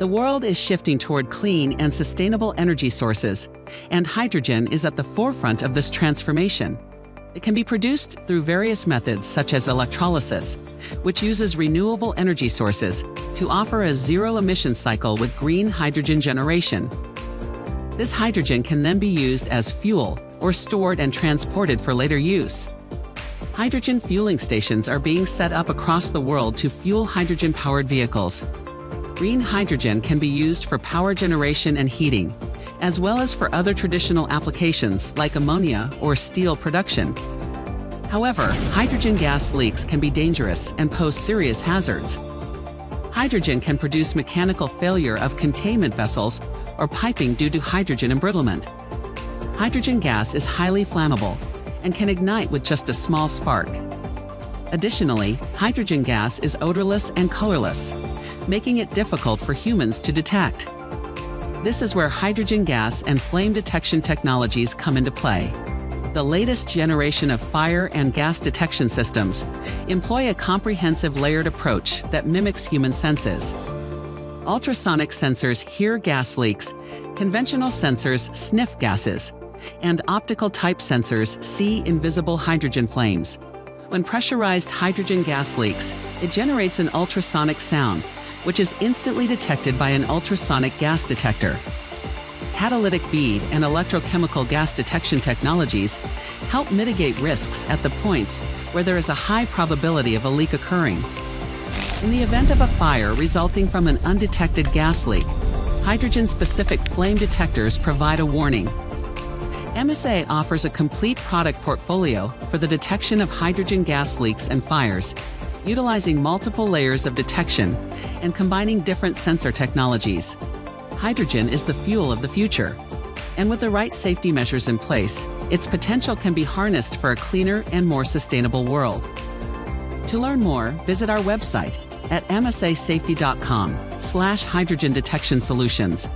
The world is shifting toward clean and sustainable energy sources, and hydrogen is at the forefront of this transformation. It can be produced through various methods such as electrolysis, which uses renewable energy sources to offer a zero emission cycle with green hydrogen generation. This hydrogen can then be used as fuel or stored and transported for later use. Hydrogen fueling stations are being set up across the world to fuel hydrogen powered vehicles. Green hydrogen can be used for power generation and heating, as well as for other traditional applications like ammonia or steel production. However, hydrogen gas leaks can be dangerous and pose serious hazards. Hydrogen can produce mechanical failure of containment vessels or piping due to hydrogen embrittlement. Hydrogen gas is highly flammable and can ignite with just a small spark. Additionally, hydrogen gas is odorless and colorless, making it difficult for humans to detect. This is where hydrogen gas and flame detection technologies come into play. The latest generation of fire and gas detection systems employ a comprehensive layered approach that mimics human senses. Ultrasonic sensors hear gas leaks, conventional sensors sniff gases, and optical type sensors see invisible hydrogen flames. When pressurized hydrogen gas leaks, it generates an ultrasonic sound which is instantly detected by an ultrasonic gas detector. Catalytic bead and electrochemical gas detection technologies help mitigate risks at the points where there is a high probability of a leak occurring. In the event of a fire resulting from an undetected gas leak, hydrogen specific flame detectors provide a warning. MSA offers a complete product portfolio for the detection of hydrogen gas leaks and fires utilizing multiple layers of detection and combining different sensor technologies. Hydrogen is the fuel of the future. And with the right safety measures in place, its potential can be harnessed for a cleaner and more sustainable world. To learn more, visit our website at msasafety.com slash hydrogen detection solutions